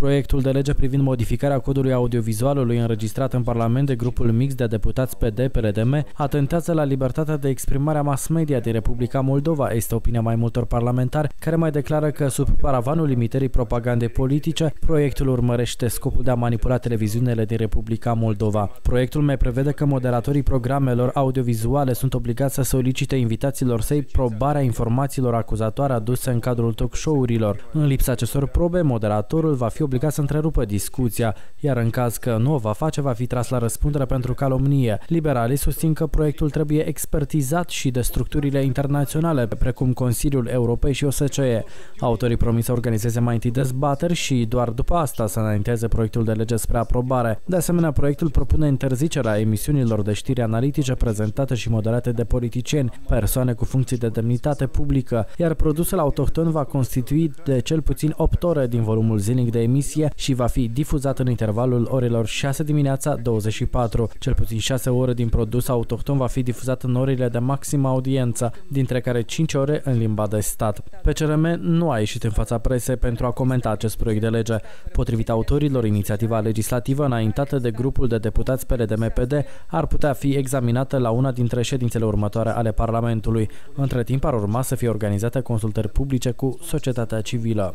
Proiectul de lege privind modificarea codului audiovizualului înregistrat în Parlament de grupul mix de deputați PD-PLDM atentează la libertatea de exprimare a mass media din Republica Moldova, este opinia mai multor parlamentari, care mai declară că sub paravanul limitării propagandei politice, proiectul urmărește scopul de a manipula televiziunile din Republica Moldova. Proiectul mai prevede că moderatorii programelor audiovizuale sunt obligați să solicite invitațiilor săi probarea informațiilor acuzatoare aduse în cadrul talk show-urilor. În lipsa acestor probe, moderatorul va fi obligat să întrerupă discuția, iar în caz că nu o va face, va fi tras la răspundere pentru calomnie. Liberalii susțin că proiectul trebuie expertizat și de structurile internaționale, precum Consiliul Europei și OSCE. Autorii promis să organizeze mai întâi dezbateri și doar după asta să înainteze proiectul de lege spre aprobare. De asemenea, proiectul propune interzicerea emisiunilor de știri analitice prezentate și moderate de politicieni, persoane cu funcții de demnitate publică, iar produsul autohton va constitui de cel puțin 8 ore din volumul zilnic de emisie și va fi difuzat în intervalul orelor 6 dimineața 24. Cel puțin 6 ore din produs autohton va fi difuzat în orele de maximă audiență, dintre care 5 ore în limba de stat. PCRM nu a ieșit în fața presei pentru a comenta acest proiect de lege. Potrivit autorilor, inițiativa legislativă înaintată de grupul de deputați PLD-MPD ar putea fi examinată la una dintre ședințele următoare ale Parlamentului. Între timp ar urma să fie organizate consultări publice cu societatea civilă.